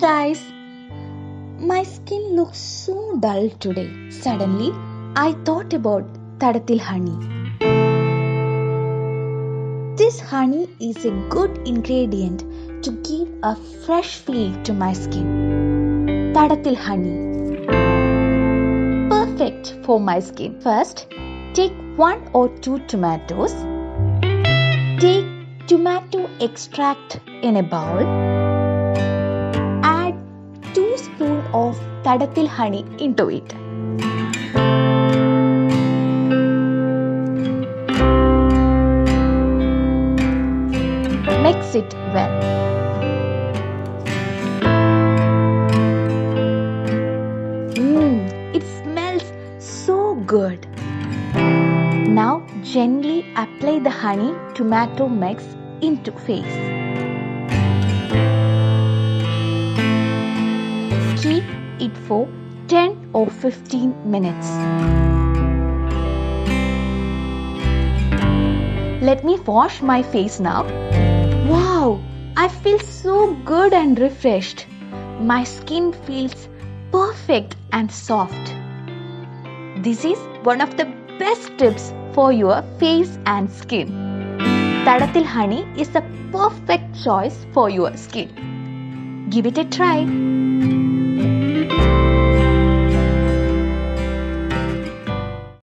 guys! My skin looks so dull today. Suddenly, I thought about Thadathil honey. This honey is a good ingredient to give a fresh feel to my skin. Thadathil honey. Perfect for my skin. First, take one or two tomatoes. Take tomato extract in a bowl. Add 2 spoon of Thadathil honey into it. Mix it well. Mmm, it smells so good. Now gently apply the honey tomato mix into face. It for 10 or 15 minutes. Let me wash my face now. Wow, I feel so good and refreshed. My skin feels perfect and soft. This is one of the best tips for your face and skin. Thadathil honey is the perfect choice for your skin. Give it a try.